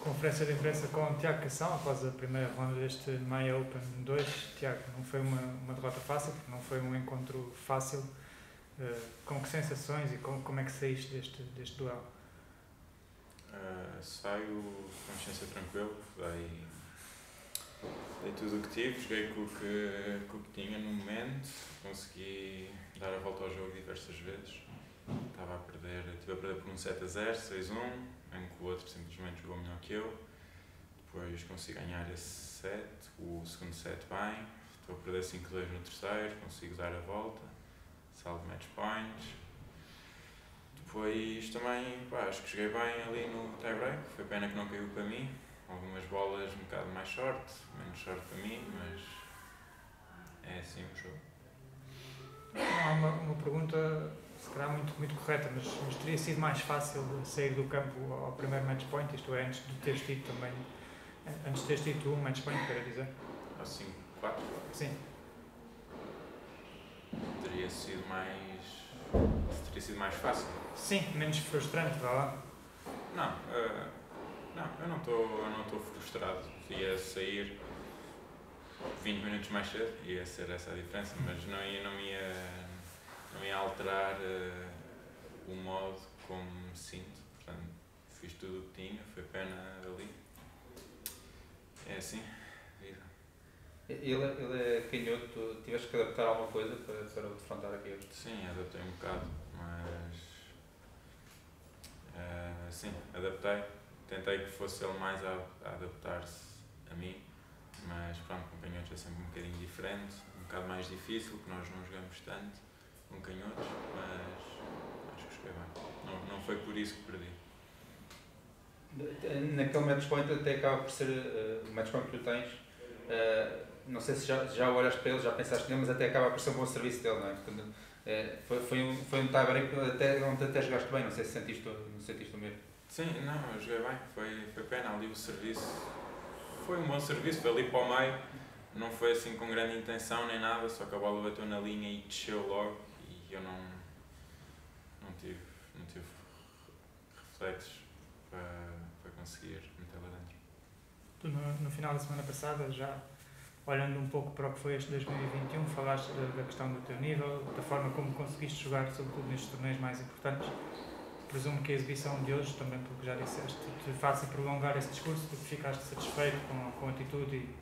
conferência de imprensa com o Tiago Cação após a primeira ronda deste My Open 2. Tiago, não foi uma, uma derrota fácil, não foi um encontro fácil. Uh, com que sensações e com, como é que saíste deste, deste duelo? Uh, saio com consciência tranquila, dei, dei tudo o que tive, joguei com o que, com o que tinha no momento, consegui dar a volta ao jogo diversas vezes. Estava a perder, estive a perder por um 7 a 0, 6 a 1, em que o outro simplesmente jogou melhor que eu. Depois consegui ganhar esse set, o segundo set bem, estou a perder 5 a 2 no terceiro, consigo dar a volta, salvo match points. Depois também, pá, acho que joguei bem ali no tie-break, foi pena que não caiu para mim. Algumas bolas um bocado mais short, menos short para mim, mas é assim o jogo. Há uma, uma pergunta se calhar muito, muito correta, mas, mas teria sido mais fácil sair do campo ao primeiro match point, isto é, antes de teres tido também, antes de teres tido um match point, quero dizer? Assim, quatro? Sim. Teria sido mais. teria sido mais fácil? Sim, menos frustrante, vá lá. Não, uh, não, eu não estou eu não estou frustrado. Ia sair 20 minutos mais cedo, ia ser essa a diferença, mas não ia, não ia não ia alterar uh, o modo como me sinto. Portanto, fiz tudo o que tinha, foi pena ali. É assim, vida. Ele, ele é canhoto, tiveste que adaptar alguma coisa para, para o defrontar aqui hoje? Sim, adaptei um bocado, mas. Uh, sim, adaptei. Tentei que fosse ele mais a, a adaptar-se a mim, mas pronto, com canhotos é sempre um bocadinho diferente, um bocado mais difícil, porque nós não jogamos tanto com canhotos, mas acho que joguei bem. Não, não foi por isso que perdi. Naquele match point até acaba por ser uh, o match point que tu tens. Uh, não sei se já, já olhas para ele, já pensaste nele, mas até acaba por ser um bom serviço dele, não é? Portanto, uh, foi, foi um, foi um tie-break até, onde até jogaste bem, não sei se sentiste, não sentiste o mesmo. Sim, não, eu joguei bem, foi, foi pena ali o serviço. Foi um bom serviço, foi ali para o meio, não foi assim com grande intenção nem nada, só que a bola bateu na linha e desceu logo não, não, tive, não tive reflexos para, para conseguir metê-la dentro. Tu, no, no final da semana passada, já olhando um pouco para o que foi este 2021, falaste da, da questão do teu nível, da forma como conseguiste jogar, sobretudo nestes torneios mais importantes. Presumo que a exibição de hoje, também porque já disseste, te faça prolongar esse discurso, porque ficaste satisfeito com, com a atitude e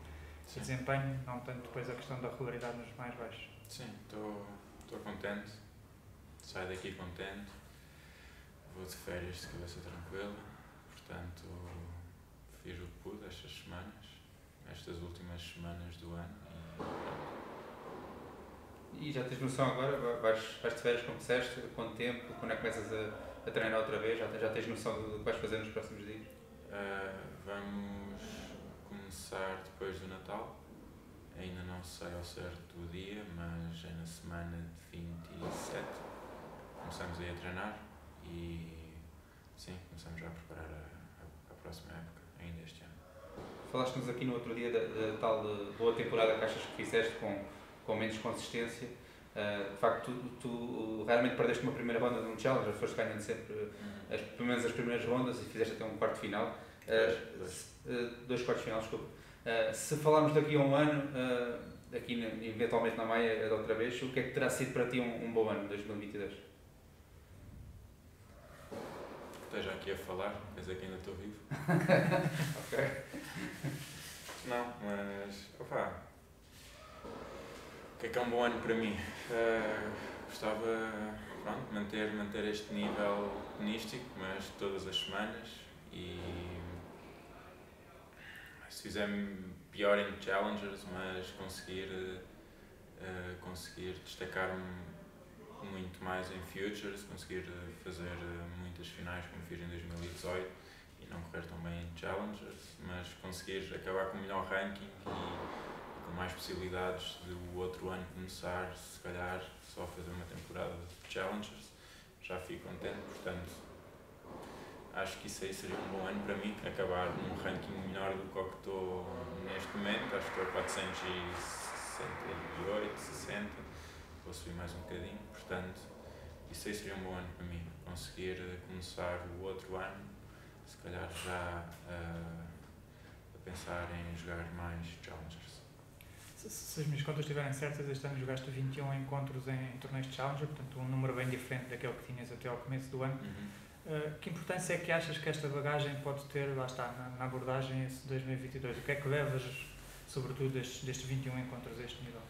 Sim. desempenho, não tanto depois a questão da regularidade nos mais baixos. Sim, estou contente, saio daqui contente, vou de férias de cabeça tranquila, portanto fiz o que pude estas semanas, estas últimas semanas do ano. E, e já tens noção agora, vais, vais de férias como disseste, quanto tempo, quando é que começas a, a treinar outra vez, já, já tens noção do que vais fazer nos próximos dias? Uh, vamos começar depois do Natal, Ainda não sei ao certo o dia, mas é na semana de 27. Começamos aí a treinar e sim, começamos já a preparar a, a, a próxima época, ainda este ano. Falaste-nos aqui no outro dia da, da tal boa temporada que achas que fizeste com, com menos consistência. Uh, de facto, tu, tu realmente perdeste uma primeira ronda de um Challenger, foste ganhando sempre uhum. as, pelo menos as primeiras rondas e fizeste até um quarto final. Uh, dois, dois. Uh, dois quartos final, desculpa. Uh, se falarmos daqui a um ano, uh, aqui eventualmente na Maia da outra vez, o que é que terá sido para ti um, um bom ano, 2022? Aqui a falar, dizer que ainda estou vivo. ok. Não, mas. Opa! O que é que é um bom ano para mim? Uh, gostava pronto, manter, manter este nível tenístico, mas todas as semanas e se fizer pior em challengers, mas conseguir, uh, conseguir destacar-me muito mais em futures, conseguir fazer eh, muitas finais como fiz em 2018 e não correr tão bem em challengers, mas conseguir acabar com o melhor ranking e com mais possibilidades de o outro ano começar, se calhar, só fazer uma temporada de challengers, já fico contente, portanto acho que isso aí seria um bom ano para mim, acabar num ranking melhor do que o que estou neste momento, acho que estou a 468, 60, vou subir mais um bocadinho, portanto, isso aí seria um bom ano para mim, conseguir começar o outro ano, se calhar já uh, pensar em jogar mais Challengers. Se, se as minhas contas estiverem certas, este ano jogaste 21 encontros em, em torneios de Challenger, portanto um número bem diferente daquele que tinhas até ao começo do ano. Uhum. Uh, que importância é que achas que esta bagagem pode ter, lá está, na, na abordagem esse 2022? O que é que levas, sobretudo, destes, destes 21 encontros a este nível?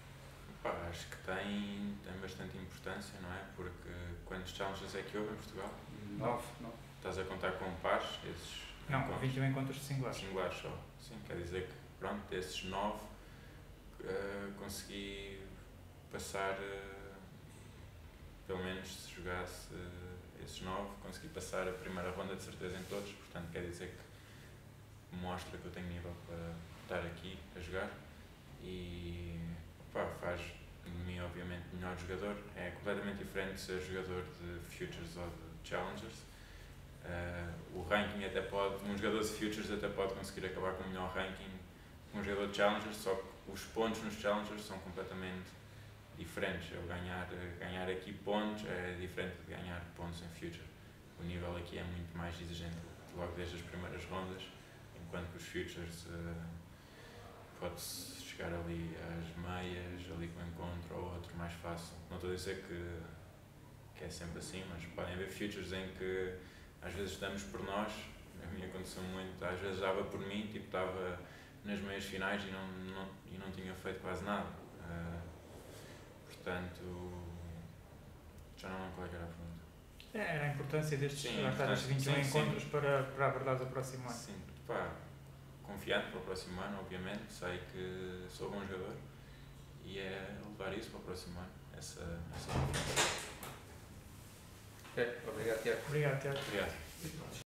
Pá, acho que tem, tem bastante importância, não é? Porque quantos challenges é que houve em Portugal? Nove, nove. Estás a contar com pares, esses Não, encontros? 21 encontros singulares. singulares só. Sim, quer dizer que, pronto, desses nove, eh, consegui passar, eh, pelo menos se jogasse eh, esses nove, consegui passar a primeira ronda de certeza em todos, portanto quer dizer que mostra que eu tenho nível para estar aqui a jogar e pá, faz de mim obviamente melhor jogador. É completamente diferente ser jogador de Futures ou de Challengers. Eh, o ranking até pode, um jogador de Futures até pode conseguir acabar com o melhor ranking que um jogador de Challengers, só que os pontos nos Challengers são completamente diferentes. Eu ganhar, ganhar aqui pontos é diferente de ganhar pontos em Future. O nível aqui é muito mais exigente logo desde as primeiras rondas, enquanto que os Futures eh, pode-se chegar ali encontro ou outro mais fácil. Não estou a dizer que, que é sempre assim, mas podem haver Futures em que às vezes damos por nós, a mim aconteceu muito, às vezes dava por mim, tipo estava nas meias finais e não, não, e não tinha feito quase nada. Ah, portanto, já não lembro qual é era a pergunta. É, Era a importância destes, Sim, lá está, destes sim, 21 sim. encontros para, para abordares o próximo ano. Sim, pá, confiante para o próximo ano, obviamente, sei que sou bom jogador e é levar isso para o próximo ano, essa, essa. Ok, obrigado, Tiago. Obrigado, Tiago. Obrigado.